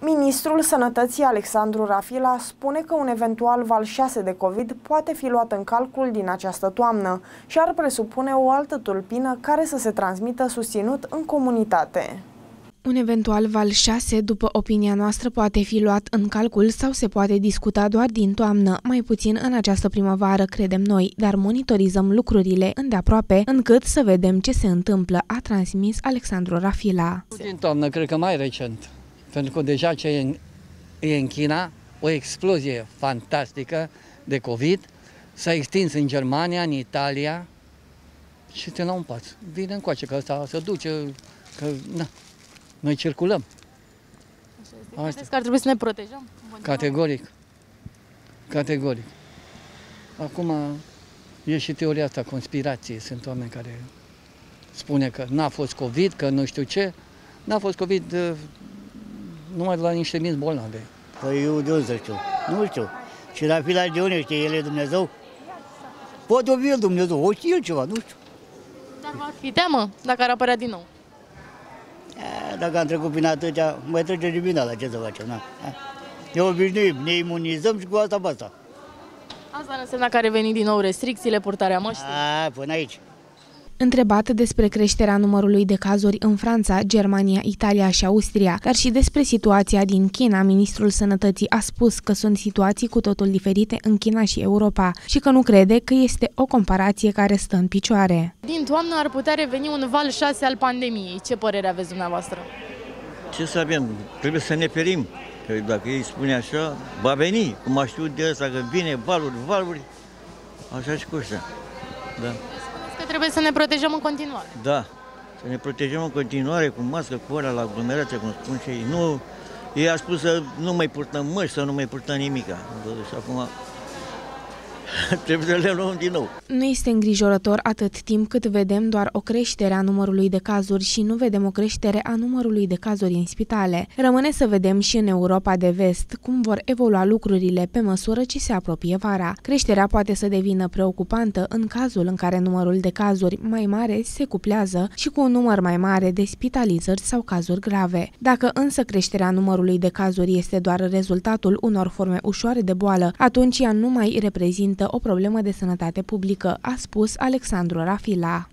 Ministrul Sănătății Alexandru Rafila spune că un eventual val 6 de COVID poate fi luat în calcul din această toamnă și ar presupune o altă tulpină care să se transmită susținut în comunitate. Un eventual val 6, după opinia noastră, poate fi luat în calcul sau se poate discuta doar din toamnă, mai puțin în această primăvară, credem noi, dar monitorizăm lucrurile îndeaproape, încât să vedem ce se întâmplă, a transmis Alexandru Rafila. Din toamnă, cred că mai recent, pentru că deja ce e în, e în China, o explozie fantastică de COVID, s-a extins în Germania, în Italia și te la un pas. Vine încoace, că ăsta se duce, că na, noi circulăm. Așa este. că ar trebui să ne protejăm? Categoric. Categoric. Acum e și teoria asta, conspirație. Sunt oameni care spune că n-a fost COVID, că nu știu ce. N-a fost COVID uh, numai de la niște minți bolnave. Păi eu de unde să știu? Nu știu. Și la fila de unde știe ele Dumnezeu? Poate o el Dumnezeu, o știe el ceva, nu știu. Dar va fi teamă dacă ar apărea din nou. Dacă am trecut prin atâtea, mai trece și bine la ce să facem. Na. Ne obișnuim, ne imunizăm și cu asta basta. Asta nu înseamnă că are venit din nou restricțiile, purtarea măștii? A, până aici. Întrebat despre creșterea numărului de cazuri în Franța, Germania, Italia și Austria, dar și despre situația din China, ministrul sănătății a spus că sunt situații cu totul diferite în China și Europa și că nu crede că este o comparație care stă în picioare. Din toamnă ar putea reveni un val 6 al pandemiei. Ce părere aveți dumneavoastră? Ce să avem? Trebuie să ne ferim. Că dacă ei spune așa, va veni. Cum a știut de asta că vine valuri, valuri, așa și cu ăștia. Da trebuie să ne protejăm în continuare. Da, să ne protejăm în continuare cu mască, cu ora la aglomerație, cum spun și ei. Nu, ei a spus să nu mai purtăm măști, să nu mai purtăm nimica. Și acum trebuie să le luăm din nou. Nu este îngrijorător atât timp cât vedem doar o creștere a numărului de cazuri și nu vedem o creștere a numărului de cazuri în spitale. Rămâne să vedem și în Europa de vest cum vor evolua lucrurile pe măsură ce se apropie vara. Creșterea poate să devină preocupantă în cazul în care numărul de cazuri mai mare se cuplează și cu un număr mai mare de spitalizări sau cazuri grave. Dacă însă creșterea numărului de cazuri este doar rezultatul unor forme ușoare de boală, atunci ea nu mai reprezintă o problemă de sănătate publică, a spus Alexandru Rafila.